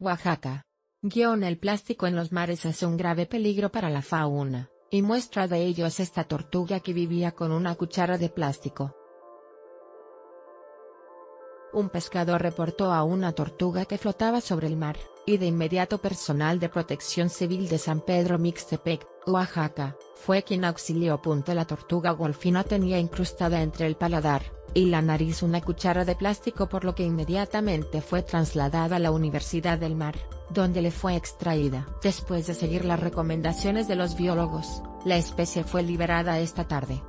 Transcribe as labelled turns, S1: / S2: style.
S1: Oaxaca. Guión El plástico en los mares es un grave peligro para la fauna, y muestra de ello es esta tortuga que vivía con una cuchara de plástico. Un pescador reportó a una tortuga que flotaba sobre el mar, y de inmediato personal de protección civil de San Pedro Mixtepec, Oaxaca, fue quien auxilió. La tortuga golfina tenía incrustada entre el paladar y la nariz una cuchara de plástico por lo que inmediatamente fue trasladada a la Universidad del Mar, donde le fue extraída. Después de seguir las recomendaciones de los biólogos, la especie fue liberada esta tarde.